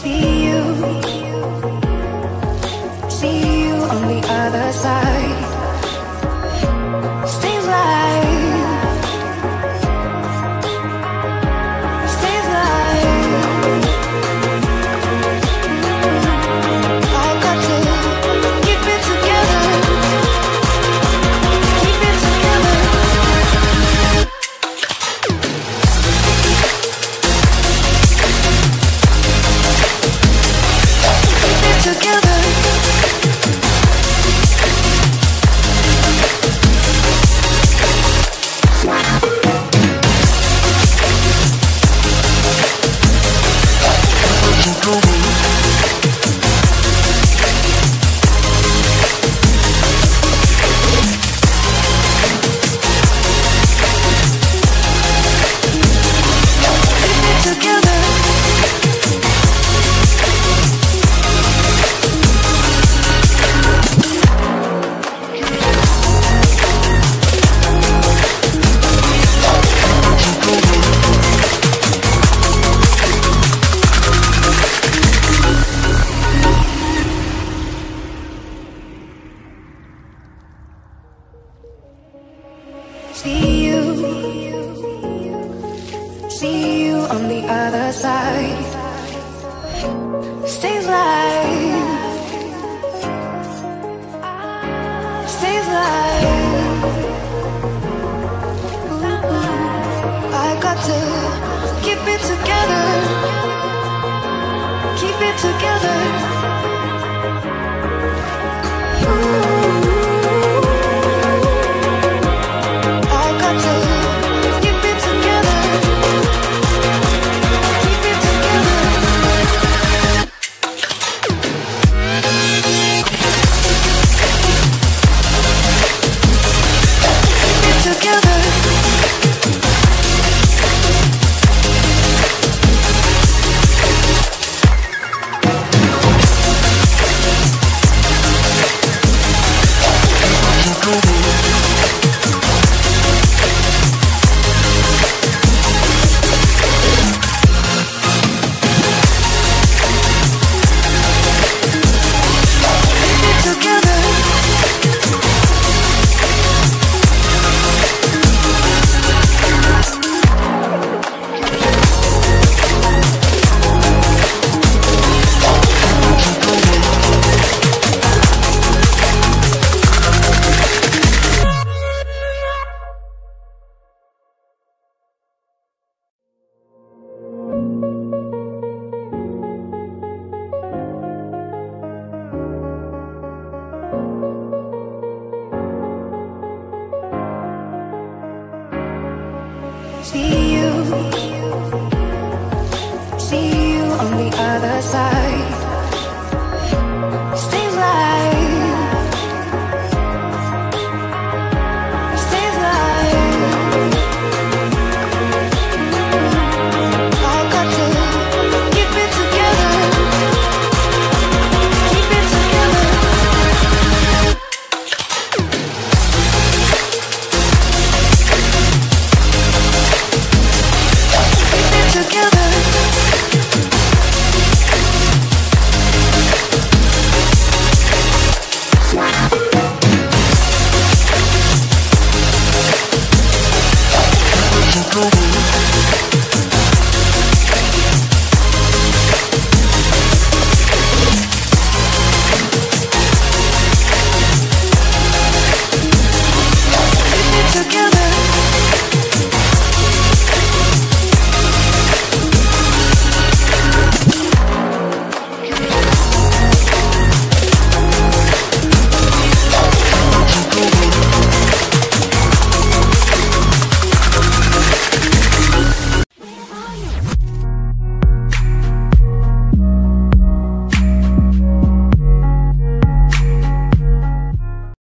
see you, see you on the other side. see you on the other side. Stay alive. Stay alive. Ooh, I got to keep it together. Keep it together. see you, see you on the other side.